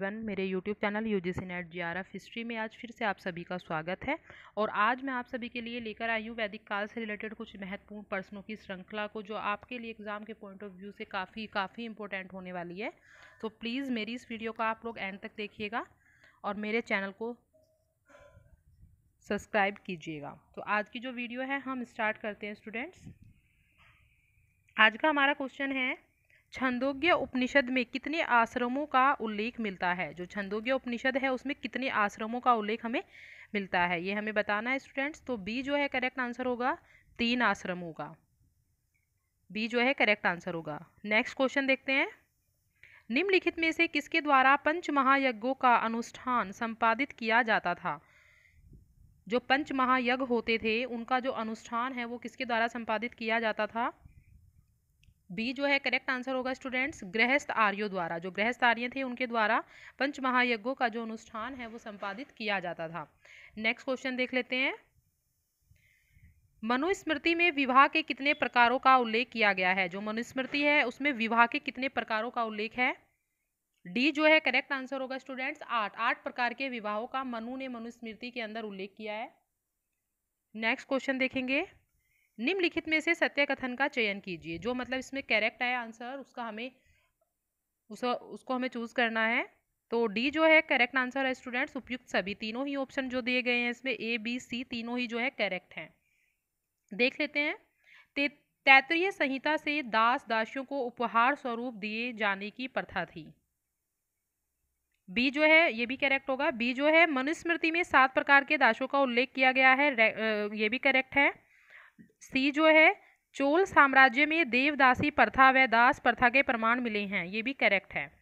One, मेरे YouTube channel U G C NET J R F history में आज फिर से आप सभी का स्वागत है। और आज मैं आप सभी के लिए लेकर आई हूँ वैदिक काल से रिलेटेड कुछ महत्वपूर्ण प्रश्नों की श्रृंखला को, जो आपके लिए एग्ज़ाम के पॉइंट ऑफ़ व्यू से काफ़ी काफ़ी इंपॉर्टेंट होने वाली है। तो प्लीज़ मेरी इस वीडियो का आप लोग एंड तक देखिएगा और मेरे चैनल को सब्सक्राइब कीजिएगा। तो आज की जो वीडियो है, हम स्टार्ट करते हैं स्टूडेंट्स आज का हमारा क्वेश्चन है छंदोग्य उपनिषद में कितने आश्रमों का उल्लेख मिलता है? जो छंदोग्य उपनिषद है, उसमें कितने आश्रमों का उल्लेख हमें मिलता है? ये हमें बताना है स्टूडेंट्स तो बी जो है करेक्ट आंसर होगा, तीन आश्रमों का बी जो है करेक्ट आंसर होगा। नेक्स्ट क्वेश्चन देखते हैं। निम्नलिखित में से किसके द्वारा पंच महायज्ञों का अनुष्ठान संपादित किया जाता था? जो पंच महायज्ञ होते थे, उनका जो अनुष्ठान है, वो किसके द्वारा संपादित किया जाता था? बी जो है करेक्ट आंसर होगा स्टूडेंट्स गृहस्थ आर्यों द्वारा। जो गृहस्थ आर्य थे, उनके द्वारा पंच महायज्ञों का जो अनुष्ठान है, वो संपादित किया जाता था। नेक्स्ट क्वेश्चन देख लेते हैं। मनुस्मृति में विवाह के कितने प्रकारों का उल्लेख किया गया है? जो मनुस्मृति है, उसमें विवाह के कितने प्रकारों का उल्लेख है? डी जो है करेक्ट आंसर होगा स्टूडेंट्स आठ। आठ प्रकार के विवाहों का मनु ने मनुस्मृति के अंदर उल्लेख किया है। नेक्स्ट क्वेश्चन देखेंगे। निम्नलिखित में से सत्य कथन का चयन कीजिए, जो मतलब इसमें करेक्ट है आंसर उसका हमें, उस, उसको हमें चूज़ करना है। तो डी जो है करेक्ट आंसर है स्टूडेंट्स उपयुक्त सभी तीनों ही ऑप्शन जो दिए गए हैं इसमें ए बी सी तीनों ही जो है करेक्ट हैं। देख लेते हैं। ते तैतरीय संहिता से दास दासियों को उपहार स्वरूप दिए जाने की प्रथा थी। बी जो है, ये भी करेक्ट होगा। बी जो है, मनुस्मृति में सात प्रकार के दासों का उल्लेख किया गया है ये भी करेक्ट है। सी जो है, चोल साम्राज्य में देवदासी प्रथा व दास प्रथा के प्रमाण मिले हैं, ये भी करेक्ट है।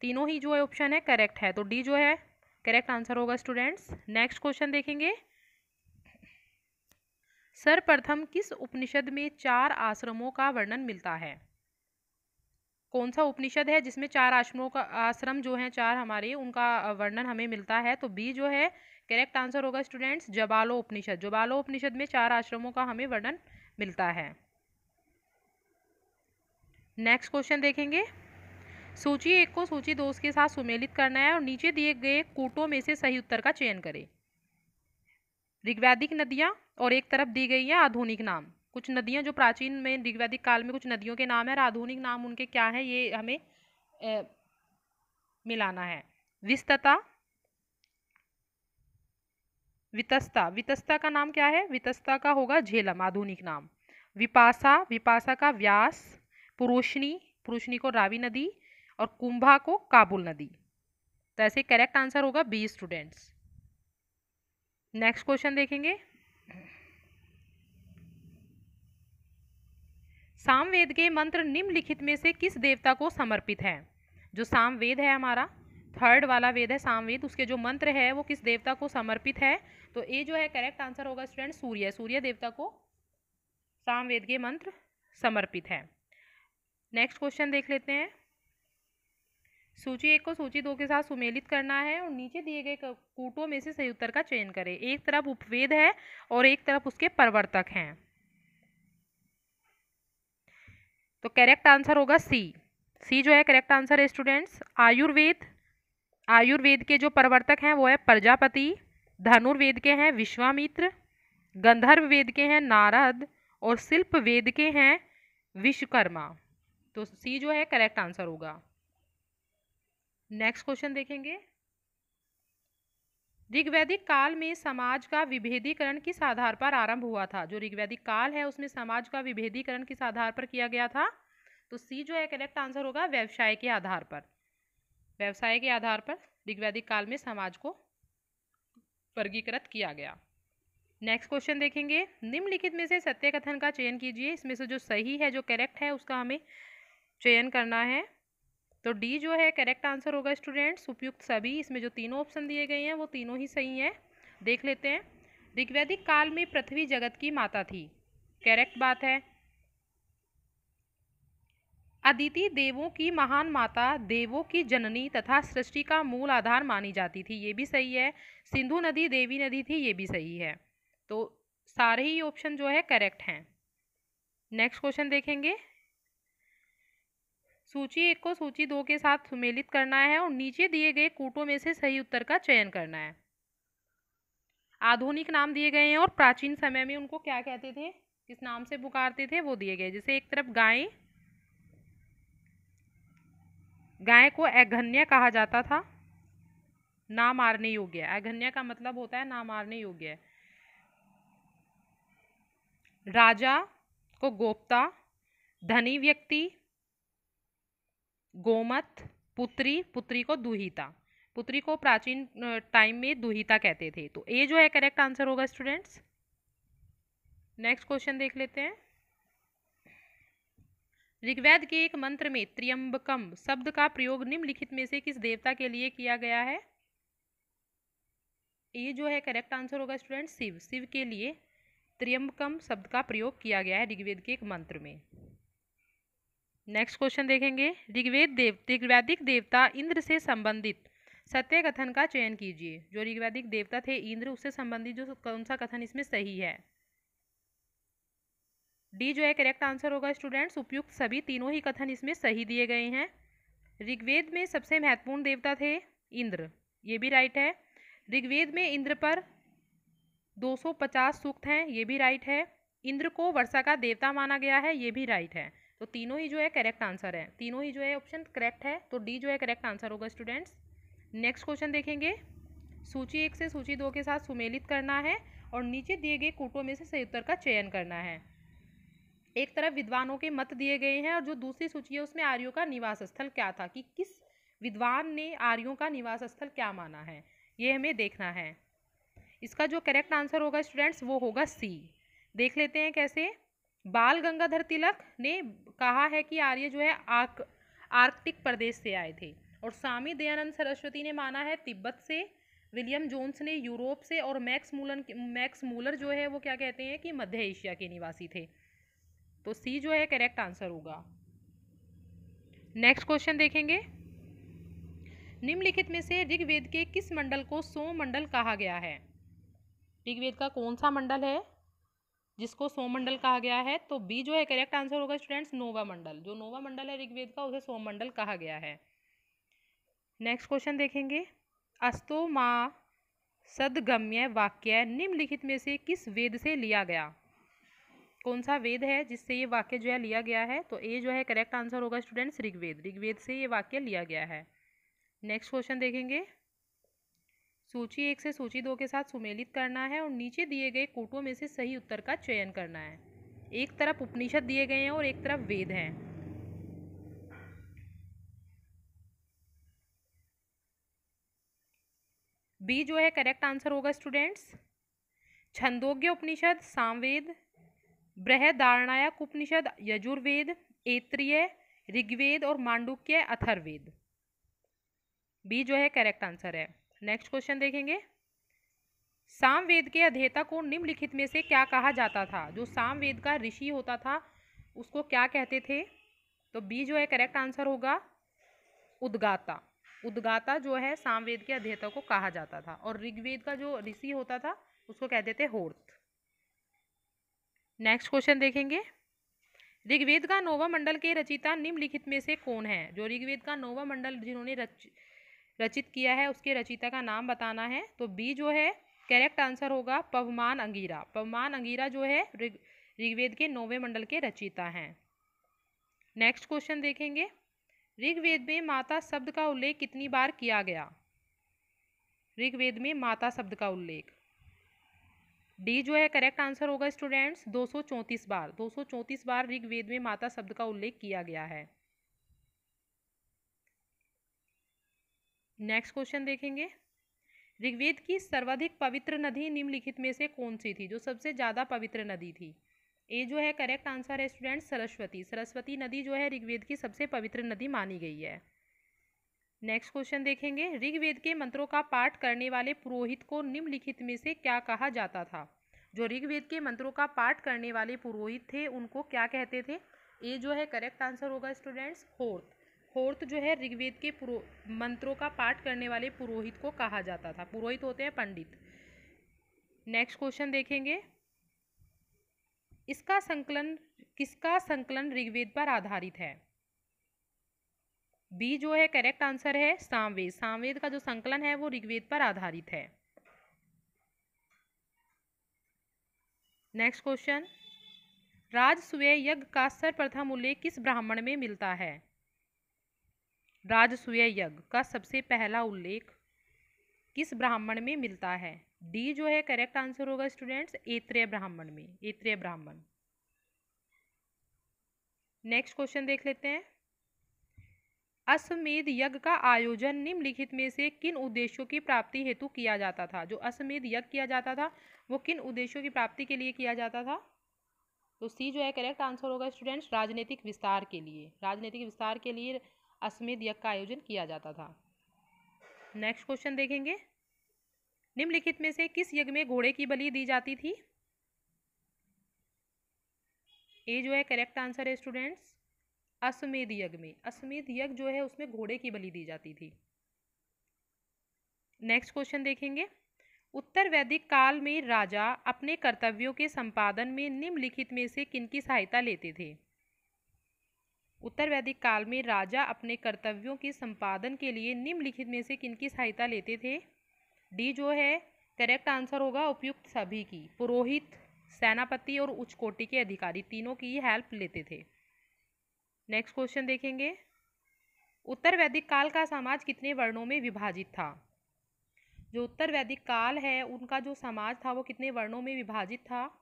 तीनों ही जो है ऑप्शन है करेक्ट है। तो डी जो है करेक्ट आंसर होगा स्टूडेंट्स नेक्स्ट क्वेश्चन देखेंगे। सर्वप्रथम किस उपनिषद में चार आश्रमों का वर्णन मिलता है? कौन सा उपनिषद है जिसमें चार आश्रमों का, आश्रम जो हैं चार हमारे, उनका वर्णन हमें मिलता है? तो बी जो है करेक्ट आंसर होगा स्टूडेंट्स जबालो उपनिषद। जबालो उपनिषद में चार आश्रमों का हमें वर्णन मिलता है। नेक्स्ट क्वेश्चन देखेंगे। सूची एक को सूची दो के साथ सुमेलित करना है और नीचे दिए गए कूटों में से सही उत्तर का चयन करें। ऋग्वैदिक नदियाँ और एक तरफ़ दी गई है आधुनिक नाम। कुछ नदियाँ जो प्राचीन में ऋग्वैदिक काल में कुछ नदियों के नाम है और आधुनिक नाम उनके क्या है ये हमें ए, मिलाना है। विस्तता वितस्ता। वितस्ता का नाम क्या है? वितस्ता का होगा झेलम आधुनिक नाम। विपासा विपासा का व्यास पुरुषनी पुरुषनी को रावी नदी और कुंभा को काबुल नदी। तो ऐसे करेक्ट आंसर होगा बी स्टूडेंट्स नेक्स्ट क्वेश्चन देखेंगे। सामवेद के मंत्र निम्नलिखित में से किस देवता को समर्पित है? जो सामवेद है हमारा थर्ड वाला वेद है सामवेद, उसके जो मंत्र है वो किस देवता को समर्पित है? तो ए जो है करेक्ट आंसर होगा स्टूडेंट सूर्य सूर्य देवता को सामवेद के मंत्र समर्पित है। नेक्स्ट क्वेश्चन देख लेते हैं। सूची एक को सूची दो के साथ सुमेलित करना है और नीचे दिए गए कूटों में से सही उत्तर का चयन करें। एक तरफ़ उपवेद है और एक तरफ़ उसके प्रवर्तक हैं। तो करेक्ट आंसर होगा सी सी जो है करेक्ट आंसर है स्टूडेंट्स आयुर्वेद आयुर्वेद के जो प्रवर्तक हैं वो है प्रजापति, धनुर्वेद के हैं विश्वामित्र गंधर्व वेद के हैं नारद और शिल्प वेद के हैं विश्वकर्मा. तो सी जो है करेक्ट आंसर होगा. नेक्स्ट क्वेश्चन देखेंगे. ऋग्वैदिक काल में समाज का विभेदीकरण किस आधार पर आरंभ हुआ था? जो ऋग्वैदिक काल है, उसमें समाज का विभेदीकरण किस आधार पर किया गया था? तो सी जो है करेक्ट आंसर होगा व्यवसाय के आधार पर। व्यवसाय के आधार पर ऋग्वैदिक काल में समाज को वर्गीकृत किया गया। नेक्स्ट क्वेश्चन देखेंगे। निम्नलिखित में से सत्य कथन का चयन कीजिए। इसमें से जो सही है, जो करेक्ट है, उसका हमें चयन करना है। तो डी जो है करेक्ट आंसर होगा स्टूडेंट्स उपयुक्त सभी, इसमें जो तीनों ऑप्शन दिए गए हैं, वो तीनों ही सही हैं. देख लेते हैं. ऋग्वैदिक काल में पृथ्वी जगत की माता थी. करेक्ट बात है. अदिति देवों की महान माता, देवों की जननी तथा सृष्टि का मूल आधार मानी जाती थी. ये भी सही है. सिंधु नदी, देवी नदी थी, ये भी सही है. तो सारे ही ऑप्शन जो है करेक्ट हैं. नेक्स्ट क्वेश्चन देखेंगे. सूची एक को सूची दो के साथ सुमेलित करना है और नीचे दिए गए कूटों में से सही उत्तर का चयन करना है। आधुनिक नाम दिए गए हैं और प्राचीन समय में उनको क्या कहते थे? किस नाम से पुकारते थे? वो दिए गए। जैसे एक तरफ़ गाय गाय को अघन्य कहा जाता था। ना मारने योग्य। अघन्य का मतलब होता है ना मारने योग्य। राजा को गोप्ता, धनी व्यक्ति गोमत, पुत्री पुत्री को दुहिता। पुत्री को प्राचीन टाइम में दुहिता कहते थे। तो ए जो है करेक्ट आंसर होगा स्टूडेंट्स नेक्स्ट क्वेश्चन देख लेते हैं। ऋग्वेद के एक मंत्र में त्रियंबकम शब्द का प्रयोग निम्नलिखित में से किस देवता के लिए किया गया है? ये जो है करेक्ट आंसर होगा स्टूडेंट शिव। शिव के लिए त्रियंबकम शब्द का प्रयोग किया गया है ऋग्वेद के एक मंत्र में। नेक्स्ट क्वेश्चन देखेंगे। ऋग्वेद देव, ऋग्वैदिक देवता इंद्र से संबंधित। सत्य कथन का चयन कीजिए। जो ऋग्वैदिक देवता थे, इंद्र उससे संबंधित, जो कौन सा कथन इसमें सही है? डी जो है करेक्ट आंसर होगा स्टूडेंट्स उपयुक्त सभी तीनों ही कथन इसमें सही दिए गए हैं। ऋग्वेद में सबसे महत्वपूर्ण देवता थे इंद्र। ये भी राइट है। ऋग्वेद में इंद्र पर 250 सूक्त हैं, ये भी राइट है। इंद्र को वर्षा का देवता माना गया है, ये भी राइट है। तो तीनों ही जो है करेक्ट आंसर है। तीनों ही जो है ऑप्शन करेक्ट है तो डी जो है करेक्ट आंसर होगा स्टूडेंट्स नेक्स्ट क्वेश्चन देखेंगे। सूची एक से सूची दो के साथ सुमेलित करना है और नीचे दिए गए कूटों में से सही उत्तर का चयन करना है। एक तरफ़ विद्वानों के मत दिए गए हैं और जो दूसरी सूची है उसमें आर्यों का निवास स्थल क्या था? कि किस विद्वान ने आर्यों का निवास स्थल क्या माना है? ये हमें देखना है। इसका जो करेक्ट आंसर होगा स्टूडेंट्स वो होगा सी देख लेते हैं कैसे। बाल गंगाधर तिलक ने कहा है कि आर्य जो है आर्क, आर्कटिक प्रदेश से आए थे और स्वामी दयानंद सरस्वती ने माना है तिब्बत से, विलियम जोन्स ने यूरोप से और मैक्स मूलन मैक्स मूलर जो है वो क्या कहते हैं कि मध्य एशिया के निवासी थे। तो सी जो है करेक्ट आंसर होगा। नेक्स्ट क्वेश्चन देखेंगे। निम्नलिखित में से ऋग्वेद के किस मंडल को सोम मंडल कहा गया है? ऋग्वेद का कौन सा मंडल है? जिसको सोम मंडल कहा गया है तो बी जो है करेक्ट आंसर होगा स्टूडेंट्स नोवा मंडल। जो नोवा मंडल है, ऋग्वेद का, उसे सोम मंडल कहा गया है। नेक्स्ट क्वेश्चन देखेंगे। अस्तो मा सदगम्य वाक्य निम्नलिखित में से किस वेद से लिया गया? कौन सा वेद है जिससे ये वाक्य जो है लिया गया है? तो ए जो है करेक्ट आंसर होगा स्टूडेंट्स ऋग्वेद। ऋग्वेद से ये वाक्य लिया गया है। नेक्स्ट क्वेश्चन देखेंगे। सूची एक से सूची दो के साथ सुमेलित करना है और नीचे दिए गए कोटों में से सही उत्तर का चयन करना है। एक तरफ़ उपनिषद दिए गए हैं और एक तरफ़ वेद हैं। बी जो है करेक्ट आंसर होगा स्टूडेंट्स छंदोग्य उपनिषद, सामवेद. बृहदारणायक उपनिषद, यजुर्वेद. ऐत्रीय, ऋग्वेद और मांडुक्य अथर्वेद बी जो है करेक्ट आंसर है। नेक्स्ट क्वेश्चन देखेंगे। सामवेद के अध्येता को निम्नलिखित में से क्या कहा जाता था? जो सामवेद का ऋषि होता था, उसको क्या कहते थे? तो बी जो है करेक्ट आंसर होगा, उद्गाता। उद्गाता जो है, सामवेद के अध्येता को कहा जाता था। और ऋग्वेद का जो ऋषि होता था, उसको कहते थे होर्थ नेक्स्ट क्वेश्चन देखेंगे। ऋग्वेद का नोवा मंडल के रचिता निम्नलिखित में से कौन है? जो ऋग्वेद का नोवा मंडल जिन्होंने रच रचित किया है, उसके रचिता का नाम बताना है। तो बी जो है करेक्ट आंसर होगा पवमान अंगीरा। पवमान अंगीरा जो है ऋग्वेद के नौवे मंडल के रचिता हैं। नेक्स्ट क्वेश्चन देखेंगे। ऋग्वेद में माता शब्द का उल्लेख कितनी बार किया गया? ऋग्वेद में माता शब्द का उल्लेख। डी जो है करेक्ट आंसर होगा स्टूडेंट्स दो सौ चौंतीस बार। दो सौ चौंतीस बार ऋग्वेद में माता शब्द का उल्लेख किया गया है। नेक्स्ट क्वेश्चन देखेंगे। ऋग्वेद की सर्वाधिक पवित्र नदी निम्नलिखित में से कौन सी थी, जो सबसे ज़्यादा पवित्र नदी थी? ए जो है करेक्ट आंसर है स्टूडेंट्स सरस्वती। सरस्वती नदी जो है ऋग्वेद की सबसे पवित्र नदी मानी गई है। नेक्स्ट क्वेश्चन देखेंगे। ऋग्वेद के मंत्रों का पाठ करने वाले पुरोहित को निम्नलिखित में से क्या कहा जाता था? जो ऋग्वेद के मंत्रों का पाठ करने वाले पुरोहित थे, उनको क्या कहते थे? ए जो है करेक्ट आंसर होगा स्टूडेंट्स फोर्थ। फोर्थ जो है ऋग्वेद के पुरो, मंत्रों का पाठ करने वाले पुरोहित को कहा जाता था। पुरोहित होते हैं पंडित। नेक्स्ट क्वेश्चन देखेंगे। इसका संकलन, किसका संकलन ऋग्वेद पर आधारित है? बी जो है करेक्ट आंसर है, सामवेद। सामवेद का जो संकलन है, वो ऋग्वेद पर आधारित है। नेक्स्ट क्वेश्चन राजसूय यज्ञ का सर्वप्रथम उल्लेख किस ब्राह्मण में मिलता है? राजसूय यज्ञ का सबसे पहला उल्लेख किस ब्राह्मण में मिलता है? डी जो है करेक्ट आंसर होगा स्टूडेंट्स एत्रेय ब्राह्मण में एत्रेय ब्राह्मण। नेक्स्ट क्वेश्चन देख लेते हैं। अश्वमेध यज्ञ का आयोजन निम्नलिखित में से किन उद्देश्यों की प्राप्ति हेतु किया जाता था? जो अश्वमेध यज्ञ किया जाता था, वो किन उद्देश्यों की प्राप्ति के लिए किया जाता था? तो सी जो है करेक्ट आंसर होगा स्टूडेंट्स राजनीतिक विस्तार के लिए। राजनीतिक विस्तार के लिए अश्वमेध यज्ञ का आयोजन किया जाता था। नेक्स्ट क्वेश्चन देखेंगे। निम्नलिखित में से किस यज्ञ में घोड़े की बलि दी जाती थी? ए जो है करेक्ट आंसर है स्टूडेंट्स अश्वमेध यज्ञ में। अश्वमेध यज्ञ जो है, उसमें घोड़े की बलि दी जाती थी। नेक्स्ट क्वेश्चन देखेंगे। उत्तर वैदिक काल में राजा अपने कर्तव्यों के संपादन में निम्नलिखित में से किनकी सहायता लेते थे? उत्तर वैदिक काल में राजा अपने कर्तव्यों के संपादन के लिए निम्नलिखित में से किनकी सहायता लेते थे? डी जो है करेक्ट आंसर होगा उपयुक्त सभी की। पुरोहित, सेनापति और उच्च कोटि के अधिकारी तीनों की हेल्प लेते थे। नेक्स्ट क्वेश्चन देखेंगे। उत्तर वैदिक काल का समाज कितने वर्णों में विभाजित था? जो उत्तर वैदिक काल है, उनका जो समाज था वो कितने वर्णों में विभाजित था?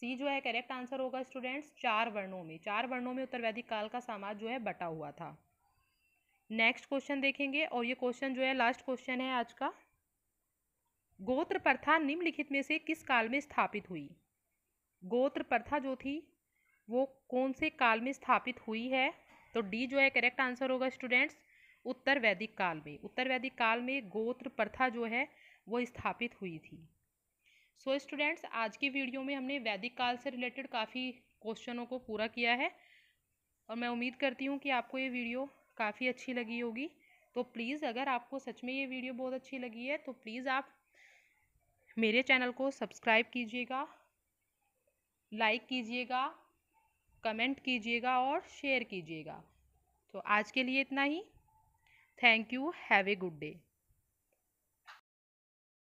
सी जो है करेक्ट आंसर होगा स्टूडेंट्स चार वर्णों में। चार वर्णों में उत्तर वैदिक काल का समाज जो है, बटा हुआ था। नेक्स्ट क्वेश्चन देखेंगे और ये क्वेश्चन जो है लास्ट क्वेश्चन है आज का। गोत्र प्रथा निम्नलिखित में से किस काल में स्थापित हुई? गोत्र प्रथा जो थी, वो कौन से काल में स्थापित हुई है? तो डी जो है करेक्ट आंसर होगा स्टूडेंट्स उत्तर वैदिक काल में। उत्तर वैदिक काल में गोत्र प्रथा जो है, वो स्थापित हुई थी। सो so, स्टूडेंट्स आज की वीडियो में हमने वैदिक काल से रिलेटेड काफ़ी क्वेश्चनों को पूरा किया है और मैं उम्मीद करती हूँ कि आपको ये वीडियो काफ़ी अच्छी लगी होगी। तो प्लीज़ अगर आपको सच में ये वीडियो बहुत अच्छी लगी है तो प्लीज़ आप मेरे चैनल को सब्सक्राइब कीजिएगा लाइक कीजिएगा कमेंट कीजिएगा और शेयर कीजिएगा। तो आज के लिए इतना ही। Thank you have a good day